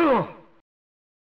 ನಾನು